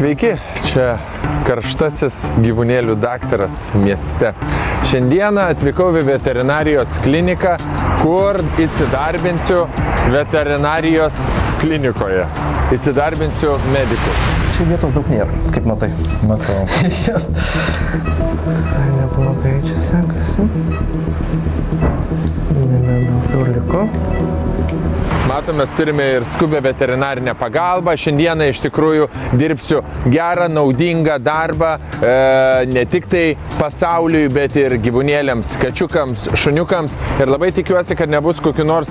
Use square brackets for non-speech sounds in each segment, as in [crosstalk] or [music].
Sveiki, čia karštasis gyvūnėlių daktaras mieste. Šiandieną atvykau į veterinarijos kliniką, kur įsidarbinsiu veterinarijos klinikoje. Įsidarbinsiu mediku. Čia vietos daug nėra, kaip matai. Matau. [laughs] Visai neblogai čia sekasi. Nebedaug jau liko. Matom, mes turime ir skubę veterinarinę pagalbą. Šiandieną iš tikrųjų dirbsiu gerą, naudingą darbą e, ne tik tai pasauliui, bet ir gyvūnėliams, kačiukams, šuniukams. Ir labai tikiuosi, kad nebus kokiu nors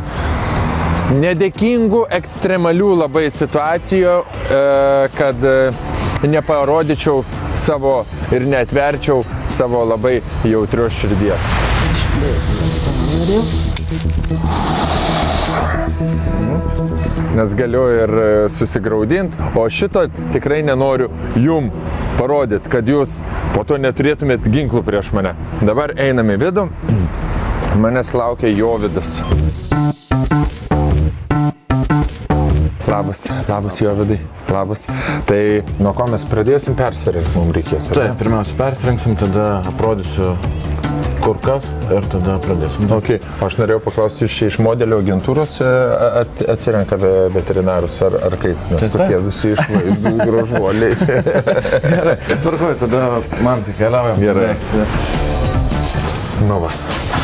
nedėkingų, ekstremalių labai situacijų, e, kad e, neparodyčiau savo ir netverčiau savo labai jautrios širdies. Išplėsime sąnarį. Nes galiu ir e, susigaudinti, o šito tikrai nenoriu jum parodyti, kad jūs po to neturėtumėt ginklų prieš mane. Dabar einame į vidų, [clears throat] manęs laukia Jovidas. Labas, labas Jovidai, labas. Tai nuo ko mes pradėsim persirinkti, mums reikės. Taip, pirmiausia persirinksim, tada aprodysiu kur kas ir tada pradėsim. Okay. Aš norėjau paklausti, jūs čia iš modelio agentūros e, at, atsirenka ve- veterinarus ar, ar kaip? Nes Taip, tokie visi išvaizdų [laughs] gražuoliai. Gerai, tvarkoj, tada man tai keliaujam. Gerai. nu va.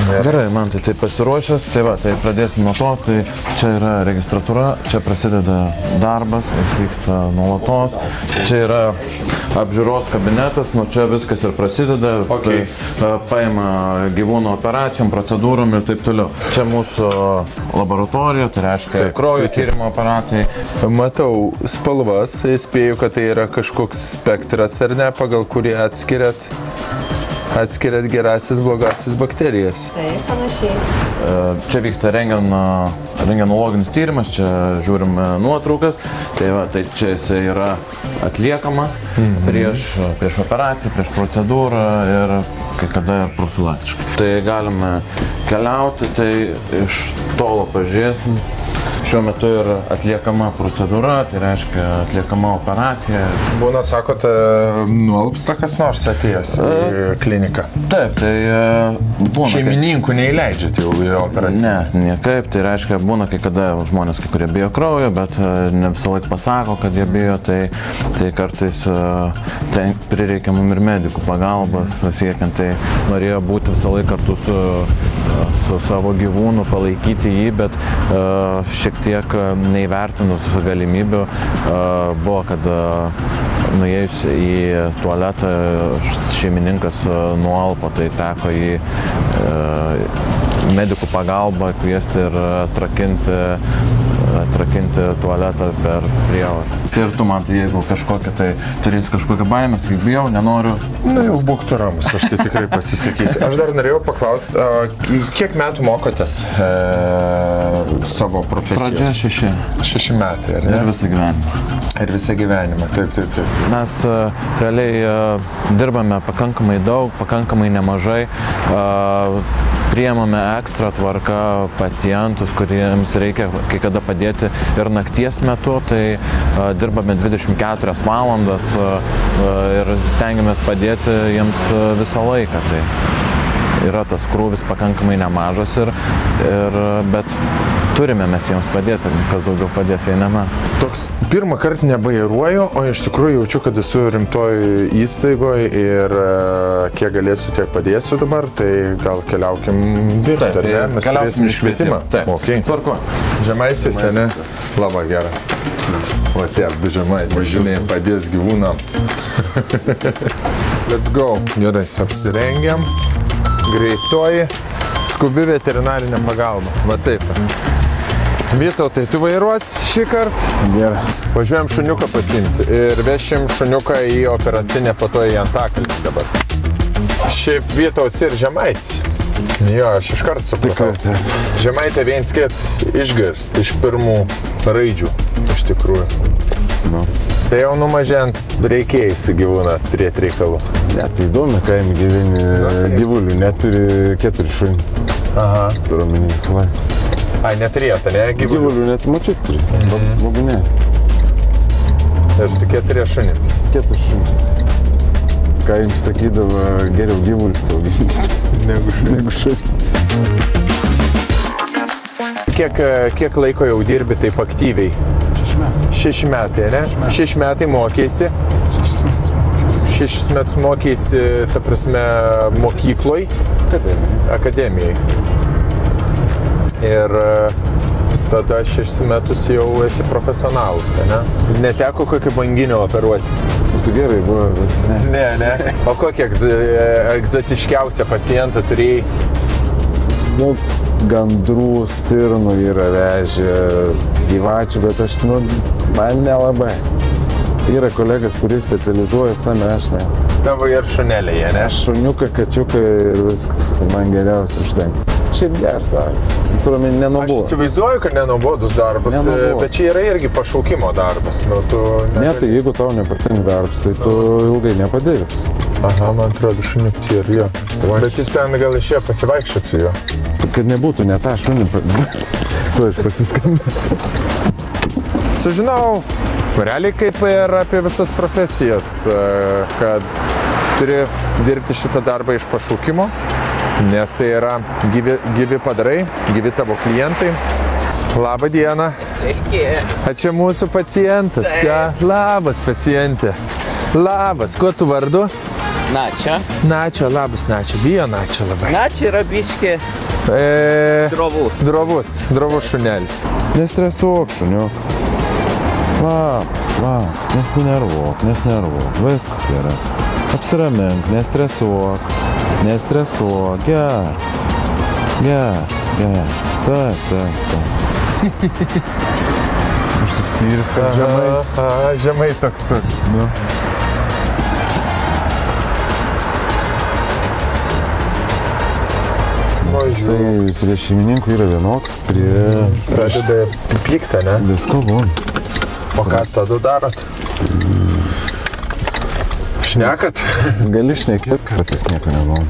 Gerai, man tai, tai pasiruošęs, tai va, tai pradėsim nuo to, tai čia yra registratūra, čia prasideda darbas, jis vyksta nuolatos, čia yra apžiūros kabinetas, nuo čia viskas ir prasideda, Okay. tai, a, paima gyvūnų operacijom, procedūrom ir taip toliau. Čia mūsų laboratorija, tai reiškia Taip, kraujo sveiki. tyrimo aparatai, Matau spalvas, spėju, kad tai yra kažkoks spektras ar ne, pagal kurį atskiriat, atskiriat gerasis, blogasis bakterijas. Taip, panašiai. E, Čia vyksta rengen, rengenologinis tyrimas, čia žiūrim e, nuotraukas, tai, va, tai čia jisai yra atliekamas prieš, prieš operaciją, prieš procedūrą ir kai kada profilaktiškai. Tai galime keliauti, tai iš tolo pažiūrėsim. Šiuo metu yra atliekama procedūra, tai reiškia atliekama operacija. Būna, sakote, nuolpsta kas nors atėjęs į kliniką. Taip, tai e, būna. Šeimininkų neįleidžiat jau į operaciją. Ne, niekaip, tai reiškia, būna kai kada žmonės, kai kurie bijo kraujo, bet e, ne visą laiką pasako, kad jie bijo, tai, tai kartais e, ten prireikia mum ir medikų pagalbos, siekiant, tai norėjo būti visą laiką kartu su, e, su savo gyvūnu, palaikyti jį, bet e, šiek tiek e, neįvertinus galimybių e, buvo, kad e, nuėjus į tualetą šeimininkas nualpo, tai teko į medikų pagalbą kviesti ir atrakinti, atrakinti tualetą per prievartą. Tai ir tu man, tai jeigu kažkokia tai turės kažkokią baimę, sakyk, bijau, nenoriu. Na jau būk tu ramus, aš tai tikrai pasisakysiu. Aš dar norėjau paklausti, a, kiek metų mokotės e, savo profesijos? Pradžia šeši Šeši metai, ar ne? ir visą gyvenimą. Ir visą gyvenimą, taip, taip, taip. Mes e, realiai e, dirbame pakankamai daug, pakankamai nemažai. Priemame ekstra tvarką pacientus, kuriems reikia kai kada padėti ir nakties metu, tai e, dirbame 24 valandas e, e, ir stengiamės padėti jiems visą laiką. Tai yra tas krūvis pakankamai nemažas, ir, ir, bet turime mes jiems padėti, kas daugiau padės, jei ne mes. Toks pirmą kartą nebairuoju, o iš tikrųjų jaučiu, kad esu rimtoj įstaigoje ir e, kiek galėsiu, tiek padėsiu dabar, tai gal keliaukim dirbti, ar ne? Mes turėsim iškvietimą. Taip, Okay. tvarko. Žemaitės, ne? Labai gerai. O tie du žemaitės, žinai, padės gyvūnam. [laughs] Let's go. Gerai, apsirengiam. Greitoji, skubi veterinarinė pagalba. Va taip. Vytau, tai tu vairuos šį kartą? Gerai. Važiuojam šuniuką pasimti ir vešim šuniuką į operacinę, po to į Antakalnį dabar. Šiaip Vytauts ir Žemaitis. Jo, aš iš karto supratau. Žemaitė viens kit išgirst iš pirmų raidžių, iš tikrųjų. Nu. Tai jau numažens reikėjai su gyvūnas turėti reikalų. Ne, tai įdomu, kaime gyveni taip. gyvulių, neturi keturi šunį. Aha. Turiu omeny visą laiką. Ai, neturėjote, ne, gyvūnų. Gyvulių net mačiut turi. Labai ne. Ir su keturiais šunims. Keturis šunis. Ką jums sakydavo, geriau gyvulius auginti [laughs] negu. Negu šunis. Kiek, kiek laiko jau dirbi taip aktyviai? Šeši metai. Šeši metai, ne? Šeši metai mokėsi. Šešis metus mokiausi. Šešis metus mokėsi, ta prasme, mokykloj, Akademija. akademijai. Ir e, tada šešis metus jau esi profesionalas, ne? Neteko kokį banginį operuoti. Būtų gerai buvo, bet ne. Ne, ne. O kokį egz, egzotiškiausią pacientą turėjai? Nu, gandrų, stirnų yra vežę, gyvačių, bet aš, nu, man nelabai. Yra kolegas, kuris specializuojas tame, aš ne. Tavo ir šunelėje, ne? Aš šuniuką, kačiuką ir viskas. Man geriausia užtenka. Šiaip geras darbas. Turiu omeny, Aš įsivaizduoju, kad nenubodus darbas, Nenuobodu. bet čia yra irgi pašaukimo darbas. Nu, tu Ne, negali- tai jeigu tau nepatinka darbas, tai tu ilgai nepadirbsi. Aha, man atrodo, šuniuks ir jo. Bet jis ten gal išėjo pasivaikščioti su juo. Kad nebūtų ne tą šunį. [laughs] Tu aš pasiskambinsiu. Sužinau, realiai kaip ir apie visas profesijas, e, kad turi dirbti šitą darbą iš pašaukimo, nes tai yra gyvi, gyvi padarai, gyvi tavo klientai. Labą dieną. Sveiki. A čia mūsų pacientas. Ką? Labas, pacientė. Labas, kuo tu vardu? Na čia. Načio, labas, Načio. Bijo Načio labai. Na čia yra biški E, drovus. drovus, drovus šunelis. Nestresuok, šuniuk. Labas, labas, nesinervuok, nesinervuok. Viskas gerai. Apsiramink, nestresuok. Nestresuok, geras. Geras, geras. Taip, taip, taip. [laughs] Užsispyris, kad žemai. Aha, žemai toks toks. Nu. Jisai prie šeimininkų yra vienoks, prie Pradeda pyktą, ne? visko būna. O ką tada darot? Šnekat? [laughs] Gali šnekėti, kartais nieko nebūna.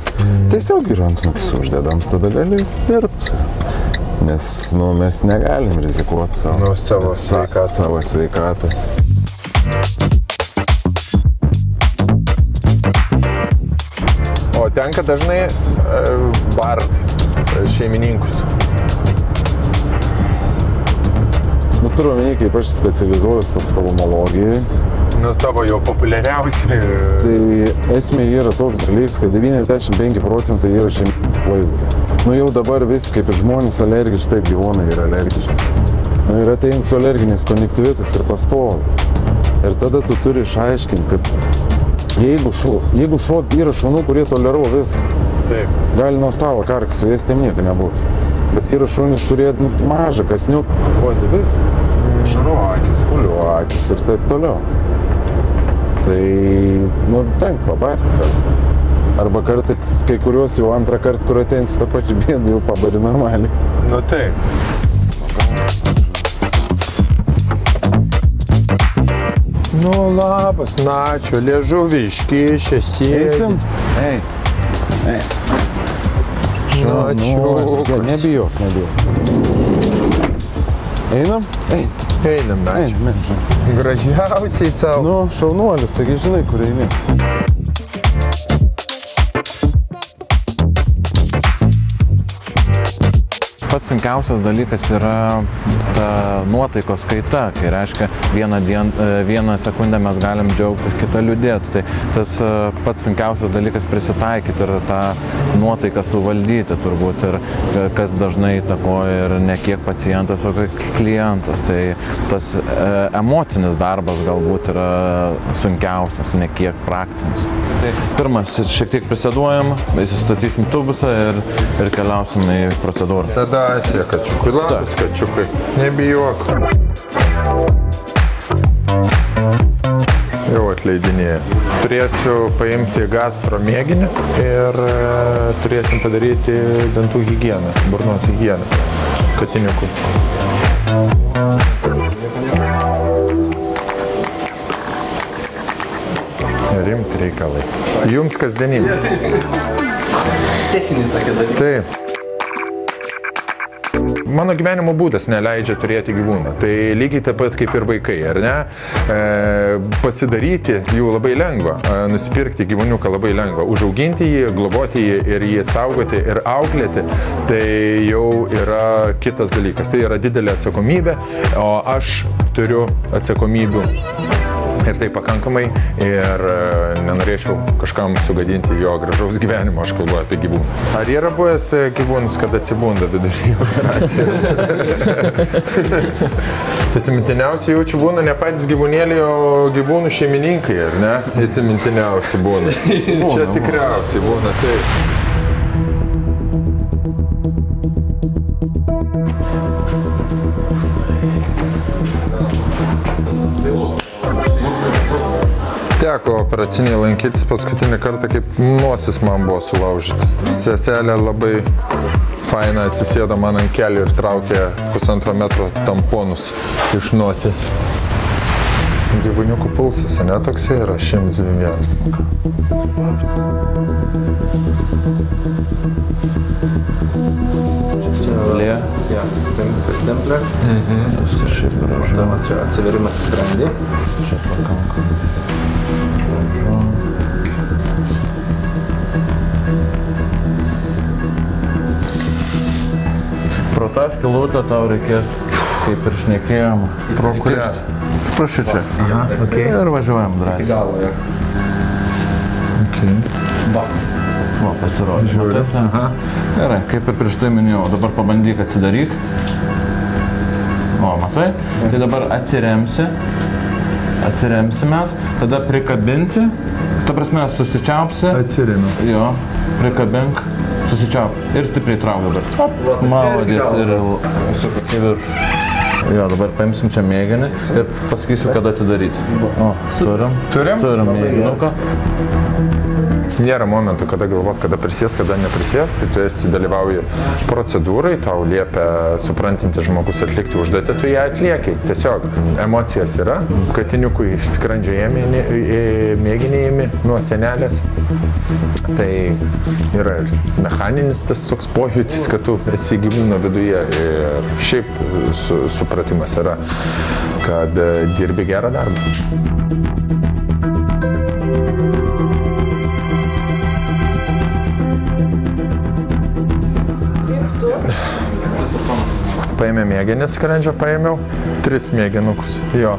Tiesiog yra ant snukis uždedams, tada gali dirbti. Nes nu, mes negalim rizikuoti savo, Nu, savo sa- sveikatą. savo sveikatą. O tenka dažnai e, bart e, šeimininkus. Nu, turiu omeny, kaip aš specializuojuosi oftalmologijai, Nu, tavo jau populiariausi. tai esmė yra toks dalykas, kad 95 procentai yra šeimininkų klaidos. Nu jau dabar vis kaip ir žmonės alergiški, taip gyvūnai yra alergiški. Nu, ir ateina su alerginis konjektivitas ir pastovi. Ir tada tu turi išaiškinti, kad jeigu šuo, jeigu šuo yra šunų, kurie toleruoja viską, Taip. gali nuo stalo kark su jais, tai nieko nebus. Bet yra šunys, kurie nu, mažą kasnių, odi viskas. Šaro akis, pulio akis ir taip toliau. Tai, nu, tenka pabarti kartais. Arba kartais kai kuriuos jau antrą kartą, kur ateins tą pačią bėdą, jau pabari normaliai. Nu taip. Nu labas, načio, liežuviški, šešėlė. Eisim? Ei. Ei. Nu, Ne, čiukas. nebijok, nebijok. Einam? Ei, Einam, načio. einam, einam. Gražiausiai savo. Nu, šaunuolis, taigi žinai, kur eini. Pats sunkiausias dalykas yra ta nuotaikos kaita, kai reiškia vieną, dien, e, vieną sekundę mes galim džiaugtis, kitą liūdėti. Tai tas e, pats sunkiausias dalykas prisitaikyti ir tą nuotaiką suvaldyti turbūt ir e, kas dažnai įtakoja ir ne kiek pacientas, o kiek klientas. Tai tas emocinis darbas galbūt yra sunkiausias, ne kiek praktinis. Tai pirmas, šiek tiek prisėduojam, įsistatysim tubusą ir, ir keliausim į procedūrą. Sedacija, kačiukui. Labas, kačiukui. Nebijok. Jau atleidinėja. Turėsiu paimti gastro mėginį ir turėsim padaryti dantų higieną, burnos higieną katiniukų. Rimti reikalai. Jums kasdienybė. Techninė tokia dalyka. Taip. Mano gyvenimo būdas neleidžia turėti gyvūną. Tai lygiai taip pat kaip ir vaikai, ar ne? E, pasidaryti jų labai lengva, e, nusipirkti gyvūniuką labai lengva, užauginti jį, globoti jį ir jį saugoti ir auklėti, tai jau yra kitas dalykas. Tai yra didelė atsakomybė, o aš turiu atsakomybių ir tai pakankamai ir e, nenorėčiau kažkam sugadinti jo gražaus gyvenimo, aš kalbu apie gyvūną. Ar yra buvęs e, gyvūnas, kad atsibunda vidury [laughs] operacijos? Įsimintiniausi jaučiu būna ne patys gyvūnėliai, o gyvūnų šeimininkai, ar ne? Įsimintiniausi būna. Čia tikriausiai būna taip. Teko operaciniai lankytis paskutinį kartą, kaip nosis man buvo sulaužyta. Seselė labai faina atsisėdo man ant kelių ir traukė pusantro metro tamponus iš nosies. Gyvūniukų pulsas, ne toks yra, 101. Lė. Jo, stemplė. Kažkaip gražu. Čia atsiverimas skrandį. Čia pakankamai. Pro tą skilutę tau reikės, kaip ir šnekėjom, pro kurią? Pro šičia. Okay. Ir važiuojam drąsiai. Galo ir. Va. O, pasirodė. Aha. Gerai, kaip ir prieš tai minėjau, dabar pabandyk atsidaryk. O, matai? Tai dabar atsiremsi. Atsiremsi mes, tada prikabinsi. Ta prasme, susičiaupsi. Atsirėmiau. Jo, prikabink, susičiauk. Ir stipriai trauk dabar. Op, Maladės ir į viršų. Jo, dabar paimsim čia mėginį ir pasakysiu, kada atidaryti. O, turim. Turim? Turim mėginuką. Nėra momentų, kada galvot, kada prisėst, kada neprisėst, tai tu esi dalyvauji procedūrai, tau liepia suprantinti žmogus atlikti užduotį, tu ją atlieki. Tiesiog emocijos yra, katiniukui iš skrandžio mėginį ėmė nuo senelės. Tai yra ir mechaninis tas toks pojūtis, kad tu esi gyvūno viduje ir šiaip su, supratimas yra, kad e, dirbi gerą darbą. Paėmė mėginį skrandžio, paėmiau tris mėginukus. Jo.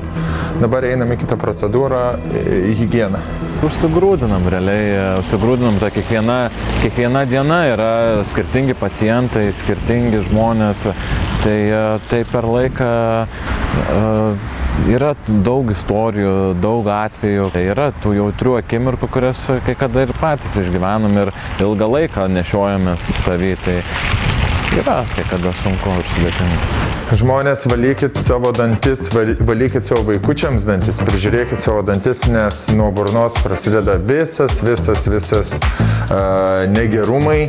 Dabar einame kitą procedūrą - į higieną. Užsigrūdinam realiai, užsigrūdinam, ta kiekviena, kiekviena diena yra skirtingi pacientai, skirtingi žmonės, tai, e, tai per laiką e, yra daug istorijų, daug atvejų, tai yra tų jautrių akimirkų, kurias kai kada ir patys išgyvenam ir ilgą laiką nešiojamės savy, tai yra kai kada sunku ir sudėtinga. Žmonės valykit savo dantis, val- valykit savo vaikučiams dantis, prižiūrėkit savo dantis, nes nuo burnos prasideda visas, visas, visas uh, negerumai,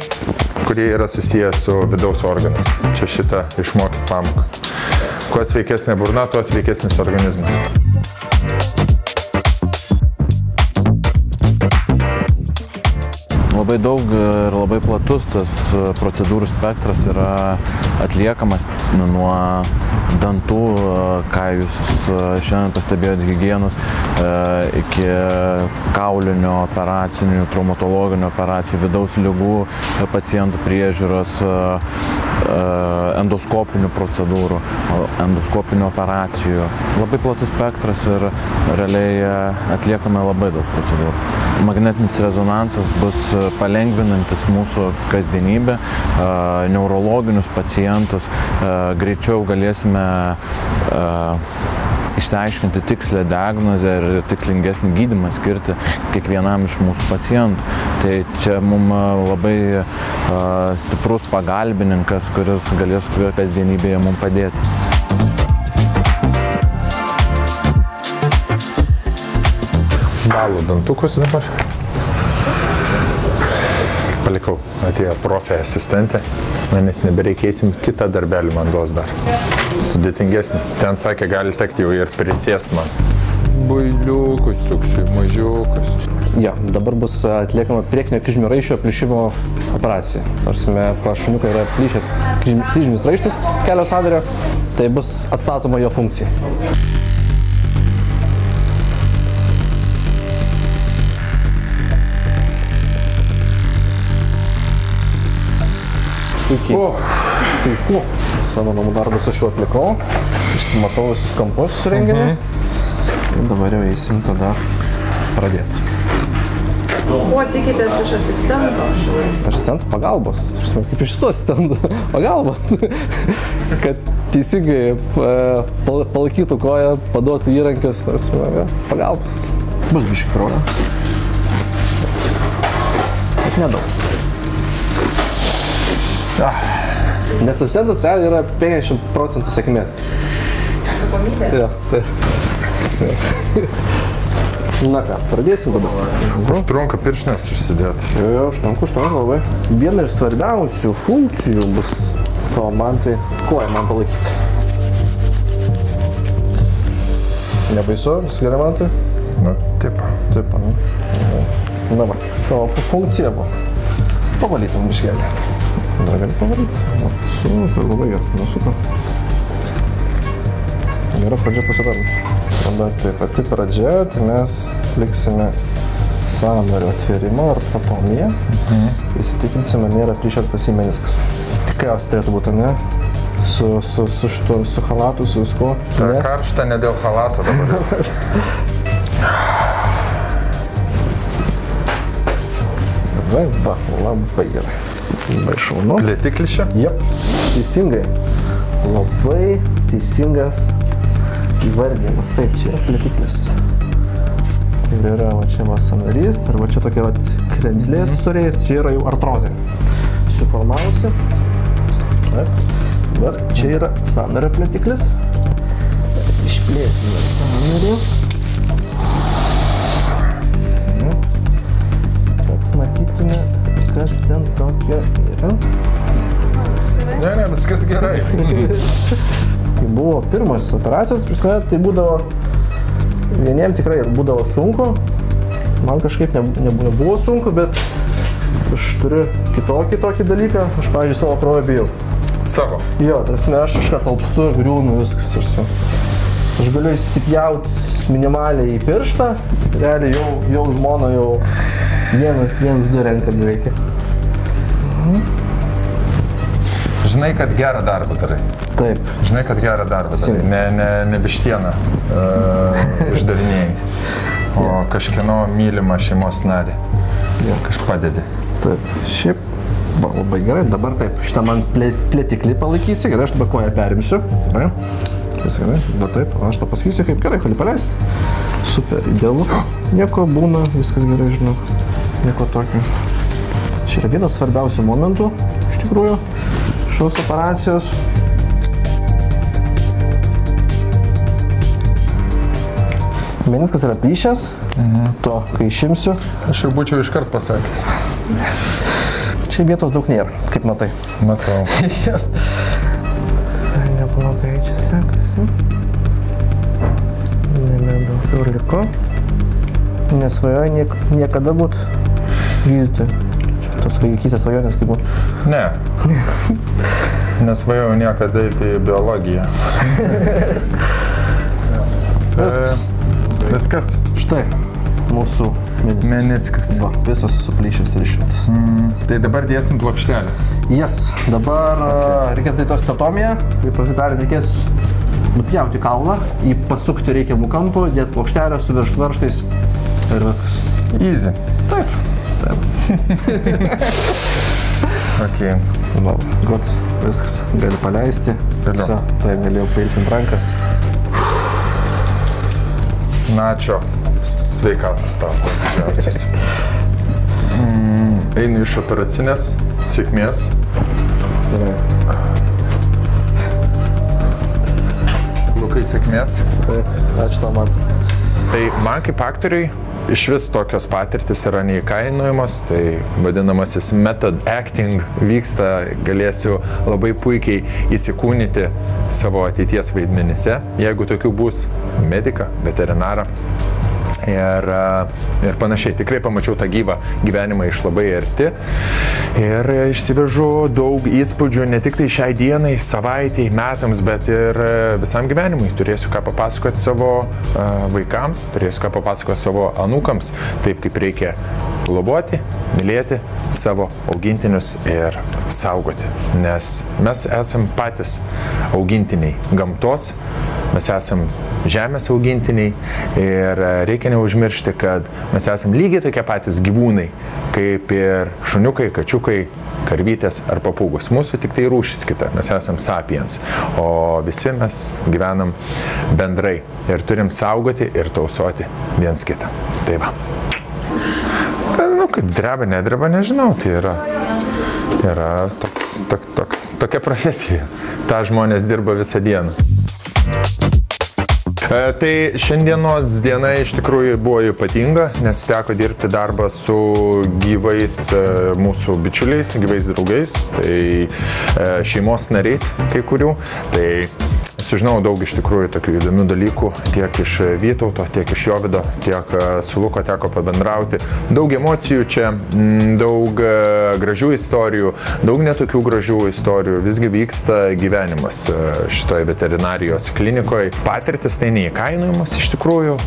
kurie yra susijęs su vidaus organais. Čia šitą išmokit pamoką. Kuo sveikesnė burna, tuo sveikesnis organizmas. Labai daug ir labai platus tas procedūrų spektras yra atliekamas nuo dantų, ką jūs šiandien pastebėjote, hygienos, iki kaulinių operacinių, traumatologinių operacijų, vidaus lygų pacientų priežiūros, endoskopinių procedūrų, endoskopinių operacijų. Labai platus spektras ir realiai atliekame labai daug procedūrų. Magnetinis rezonansas bus palengvinantis mūsų kasdienybę, neurologinius pacientus, greičiau galėsime išsiaiškinti tikslę diagnozę ir tikslingesnį gydimą skirti kiekvienam iš mūsų pacientų. Tai čia mums labai stiprus pagalbininkas, kuris galės kasdienybėje mums padėti. Valo dantukus dabar. Palikau, atėjo profė asistentė, manęs nebereikėsim kitą darbelį man duos dar. Sudėtingesnį. Ten sakė, gali tekti jau ir prisėst man. Builiukus, toksai mažiukas. Jo, dabar bus atliekama priekinio kryžminio raiščio plyšimo operacija. Tarsi, pas šuniuką yra plyšęs kryžmi- kryžminis raištis kelio sądario, tai bus atstatoma jo funkcija. Puikiai. O, Puiku. Savo namų darbus aš jau atlikau. Išsimatau visus kampus renginį. Ir dabar jau eisim tada pradėti. Ko tikitės iš asistento? Asistentų pagalbos. Aš žinau, kaip iš to asistentų [laughs] pagalbos. [laughs] Kad teisingai e, pal- palaikytų koją, paduotų įrankius. tarsi, jo, Pagalbos. Bus biški kraujo. Bet nedaug. Ah. Nes asistentas realiai yra 50 procentų sėkmės. Atsakomybė? Jo, taip. Na ką, pradėsim tada. užtrunka pirštinės išsidėti. Jo, jo, užtenka, užtenka labai. Viena iš svarbiausių funkcijų bus to man tai koją man palaikyti. Nebaisu, gerai man tai? Nu, taip. Taip, nu. Na va, tavo fu- funkcija buvo. Pavalyti mums išgelį. Dar gali pavalyti. O, Super, labai gerai, nu super. Gera pradžia pasidarė. Tada tai pati pradžia, tai mes liksime sąnario atvėrimo ar patomiją. Įsitikinsime, nėra plyšeltas į meniskas. Tikriausiai turėtų būti, ne? Su, su, su šituo, su halatu, su viskuo. Ne? karšta ne dėl halato dabar. [laughs] Labai, va, labai gerai. Labai šaunu. Čia? Jep, teisingai. Labai teisingas įvardymas. Taip, čia yra plėtiklis. Ir yra va čia va sanarys, ir va čia tokia va kremzlė surėjus, čia yra jau artrozė. Suformavusi. Taip. Dabar čia yra sanario plėtiklis. Išplėsime sanarį. Kas ten tokio yra. Ne, ne, viskas gerai. [laughs] Kai buvo pirmos operacijos, prasme, tai būdavo, vieniem tikrai būdavo sunku, man kažkaip ne, ne, nebuvo sunku, bet aš turiu kitokį tokį dalyką, aš, pavyzdžiui, savo kraujo bijau. Savo. Jo, tarsi aš kažką talpstu, griūnu, viskas. Tarsi. Aš galiu įsipjauti minimaliai į pirštą, realiai jau, jau žmona jau vienas, vienas, du renkami reikia. Žinai, kad gerą darbą darai. Taip, Žinai, kad gerą darbą darai. Ne, ne, ne vištieną [laughs] uh, išdarinėjai, o kažkieno mylimą šeimos narį. Kažką padedi. Taip, šiaip va, labai gerai, dabar taip, šitą man plė, plėtiklį palaikysi, gerai, aš dabar koją perimsiu. Gerai, viskas gerai, bet taip, aš to pasakysiu, kaip gerai, gali paleisti. Super, idealu. Nieko būna, viskas gerai, žinau. Nieko tokio. Čia yra vienas svarbiausių momentų, iš tikrųjų, šios operacijos. Meniskas yra plyšęs, mhm. to, kai išimsiu, Aš jau būčiau iškart pasakęs. Čia vietos daug nėra, kaip matai. Matau. [laughs] Visai neblogai čia sekasi. Nebedaug jau liko. Nesvajoju niek, niekada būt gydytoju. Čia tos vaikystės svajonės kaip buvo. Ne. Nesvajau niekada eiti į biologiją. Viskas. E, Viskas. Štai mūsų meniskas. Meniskas. Va, visas suplyšęs ir išimtas. Tai dabar dėsim plokštelę. Jas, dabar okay. reikės daryti osteotomiją, tai pasidarant reikės nupjauti kaulą, jį pasukti reikiamų kampų, dėti plokštelę su virš varžtais ir viskas. Easy. Taip. Taip. [laughs] Ok. Va, gut, viskas, gali paleisti. Viso, tai galėjau pailsinti rankas. Načio. Sveikatos tau. kuo didžiausias. Mm, [laughs] einu iš operacinės. Sėkmės. Gerai. Lukai sėkmės. Ačiū tau, man. Tai man kaip aktoriui iš vis tokios patirtis yra neįkainojamos, tai vadinamasis method acting vyksta, galėsiu labai puikiai įsikūnyti savo ateities vaidmenyse, jeigu tokių bus medika, veterinarą ir, e, ir panašiai. Tikrai pamačiau tą gyvą gyvenimą iš labai arti ir išsivežu daug įspūdžių ne tik tai šiai dienai, savaitėjai, metams, bet ir e, visam gyvenimui. Turėsiu ką papasakoti savo e, vaikams, turėsiu ką papasakoti savo anūkams, taip kaip reikia globoti, mylėti savo augintinius ir saugoti. Nes mes esam patys augintiniai gamtos, mes esam žemės augintiniai ir e, reikia neužmiršti, kad mes esam lygiai tokie patys gyvūnai, kaip ir šuniukai, kačiukai, karvytės ar papūgus. Mūsų tik tai rūšis kita, mes esam sapiens, o visi mes gyvenam bendrai ir turim saugoti ir tausoti viens kitą. Tai va. Kaip dreba, nedreba, nežinau, tai yra, yra toks, tok, tok, tokia profesija. Ta žmonės dirba visą dieną. E, Tai šiandienos diena iš tikrųjų buvo ypatinga, nes teko dirbti darbą su gyvais e, mūsų bičiuliais, gyvais draugais, tai e, šeimos nariais kai kurių. Tai sužinau daug iš tikrųjų tokių įdomių dalykų, tiek iš Vytauto, tiek iš Jovido, tiek e, su Luko teko pabendrauti. Daug emocijų čia, m, daug e, gražių istorijų, daug netokių gražių istorijų. Visgi vyksta gyvenimas e, šitoje veterinarijos klinikoje. Patirtis tai neįkainojamas iš tikrųjų.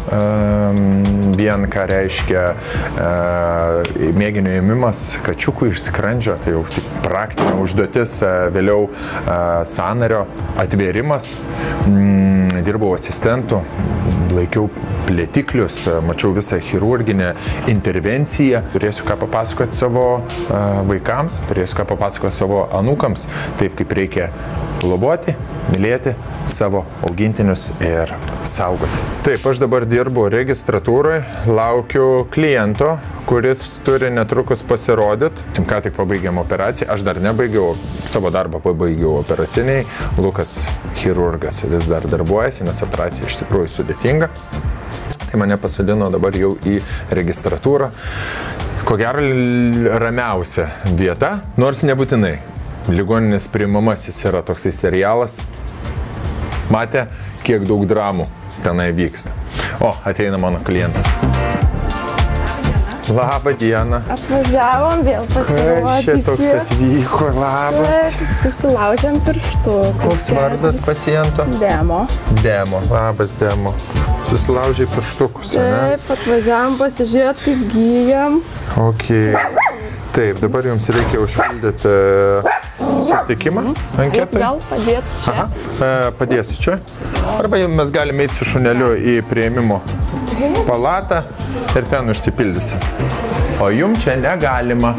Vien ką reiškia e, mėginio ėmimas kačiukų iš skrandžio, tai jau praktinė užduotis, e, vėliau e, sanario atvėrimas. Mm, Dirbau asistentų, laikiau plėtiklius, mačiau visą chirurginę intervenciją, turėsiu ką papasakoti savo vaikams, turėsiu ką papasakoti savo anūkams, taip kaip reikia globoti, mylėti savo augintinius ir saugoti. Taip, aš dabar dirbu registratūroje, laukiu kliento, kuris turi netrukus pasirodyti. Ką tik pabaigėm operaciją, aš dar nebaigiau, savo darbą pabaigiau operaciniai, Lukas chirurgas vis dar darbuojasi, nes operacija iš tikrųjų sudėtinga. Tai mane pasadino dabar jau į registratūrą. Ko gero ramiausia vieta, nors nebūtinai. Ligoninės priimamasis yra toksai serialas. Matė, kiek daug dramų tenai vyksta. O, ateina mano klientas. Labą dieną. Atvažiavom vėl Kas čia pasirodyti. toks atvyko? Labas. Susilaužėm pirštukus. Koks vardas paciento? Demo. Demo. Labas, Demo. Susilaužiai pirštukus, ne? Taip, atvažiavom pasižiūrėti, kaip gyjam. Ok. Taip, dabar jums reikia užpildyti sutikimą anketą. Gal padėt čia. Aha, e, padėsiu čia. Arba mes galime eiti su šuneliu į prieimimo palatą ir ten užsipildysi. O jum čia negalima.